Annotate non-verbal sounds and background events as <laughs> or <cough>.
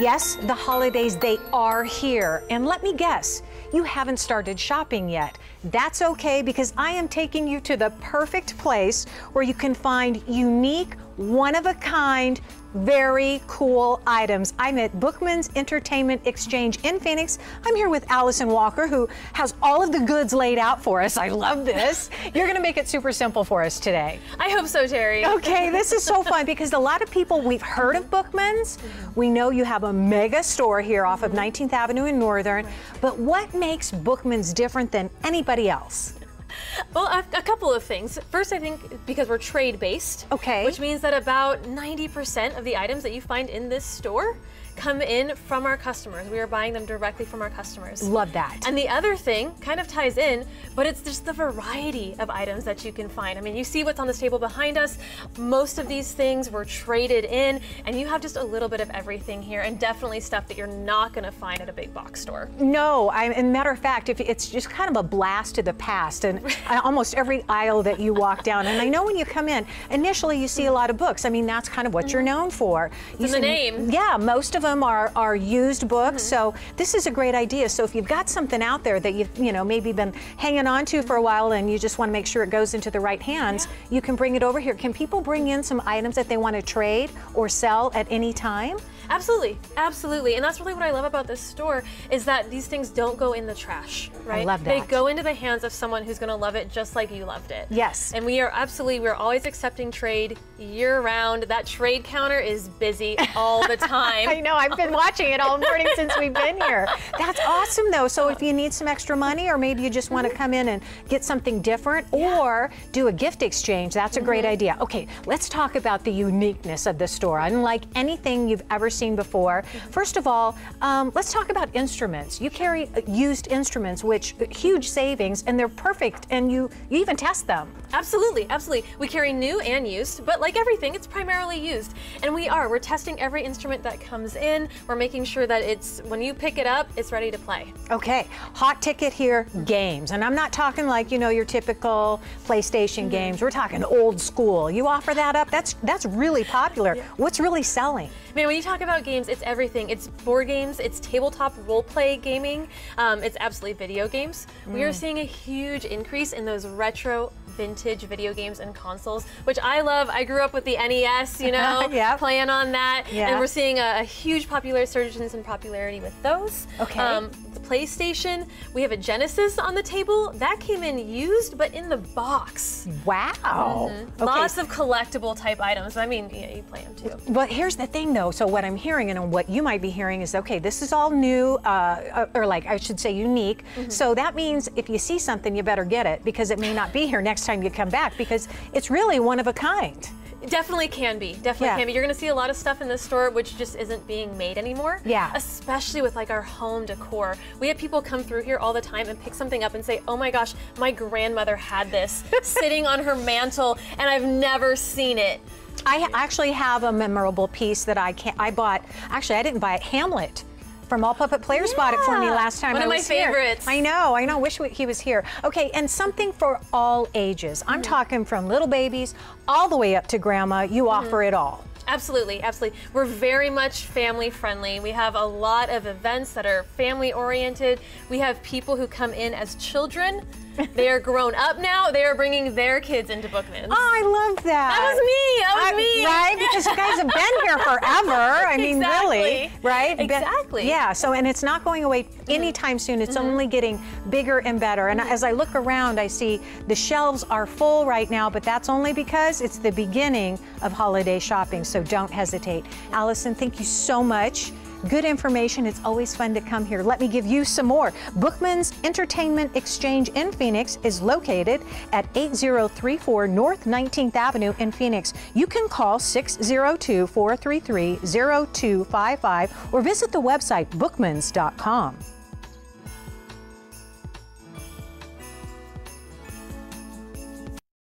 Yes, the holidays, they are here. And let me guess, you haven't started shopping yet. That's okay because I am taking you to the perfect place where you can find unique, one of a kind, very cool items. I'm at Bookman's Entertainment Exchange in Phoenix. I'm here with Allison Walker, who has all of the goods laid out for us. I love this. <laughs> You're going to make it super simple for us today. I hope so, Terry. Okay, this is so <laughs> fun because a lot of people, we've heard of Bookman's. We know you have a mega store here off of mm-hmm. 19th Avenue in Northern. But what makes Bookman's different than anybody else? <laughs> Well, a, a, couple of things. First, I think because we're trade based. Okay. Which means that about 90% of the items that you find in this store come in from our customers. We are buying them directly from our customers. Love that. And the other thing kind of ties in, but it's just the variety of items that you can find. I mean, you see what's on this table behind us. Most of these things were traded in, and you have just a little bit of everything here, and definitely stuff that you're not going to find at a big box store. No, I, and matter of fact, if it's just kind of a blast to the past, and <laughs> almost every aisle that you walk down, and I know when you come in, initially you see a lot of books. I mean, that's kind of what you're known for. It's in the name. Yeah, most of them them are, are used books. Mm -hmm. So this is a great idea. So if you've got something out there that you've, you know, maybe been hanging on to for a while and you just want to make sure it goes into the right hands, yeah. you can bring it over here. Can people bring in some items that they want to trade or sell at any time? Absolutely, absolutely. And that's really what I love about this store is that these things don't go in the trash, right? I love that. They go into the hands of someone who's gonna love it just like you loved it. Yes. And we are absolutely, we're always accepting trade year round. That trade counter is busy <laughs> all the time. I know, I've been watching it all morning since we've been here. That's awesome though. So if you need some extra money or maybe you just wanna come in and get something different yeah. or do a gift exchange, that's a great mm -hmm. idea. Okay, let's talk about the uniqueness of the store. Unlike anything you've ever seen before. First of all, um, let's talk about instruments. You carry used instruments, which huge savings, and they're perfect, and you, you even test them. Absolutely, absolutely. We carry new and used, but like everything, it's primarily used. And we are, we're testing every instrument that comes in. We're making sure that it's, when you pick it up, it's ready to play. Okay, hot ticket here, games. And I'm not talking like, you know, your typical PlayStation mm -hmm. games. We're talking old school. You offer that up, that's, that's really popular. Yeah. What's really selling? Man, when you talk about games, it's everything. It's board games, it's tabletop role play gaming, um, it's absolutely video games. Mm. We are mm. seeing a huge increase in those retro vintage video games and consoles, which I love. I grew up with the NES, you know, <laughs> yep. playing on that. Yeah. And we're seeing a, a, huge popular surgence in popularity with those. Okay. Um, PlayStation, we have a Genesis on the table. That came in used, but in the box. Wow. Mm -hmm. okay. Lots of collectible type items. I mean, yeah, you play them too. But here's the thing though. So what I'm hearing and what you might be hearing is, okay, this is all new, uh, or like I should say unique. Mm -hmm. So that means if you see something, you better get it because it may not be here next time you come back because it's really one of a kind. It definitely can be. Definitely yeah. can be. You're going to see a lot of stuff in this store which just isn't being made anymore. Yeah. Especially with like our home decor. We have people come through here all the time and pick something up and say, "Oh my gosh, my grandmother had this <laughs> sitting on her mantle and I've never seen it." I actually have a memorable piece that I can't. I bought. Actually, I didn't buy it. Hamlet from All Puppet Players yeah. bought it for me last time One I of my favorites. Here. I know, I know. Wish he was here. Okay, and something for all ages. I'm mm talking from little babies all the way up to grandma. You mm offer it all. Absolutely, absolutely. We're very much family friendly. We have a lot of events that are family oriented. We have people who come in as children they are grown up now. They are bringing their kids into Bookman's. Oh, I love that. That was me. That was I, me. Right? Because you guys have been here forever. <laughs> I mean, exactly. really, right? Exactly. yeah. So, and it's not going away anytime soon. It's mm -hmm. only getting bigger and better. And as I look around, I see the shelves are full right now, but that's only because it's the beginning of holiday shopping. So don't hesitate. Allison, thank you so much. Good information. It's always fun to come here. Let me give you some more. Bookman's Entertainment Exchange in Phoenix is located at 8034 North 19th Avenue in Phoenix. You can call 602 433 0255 or visit the website bookmans.com.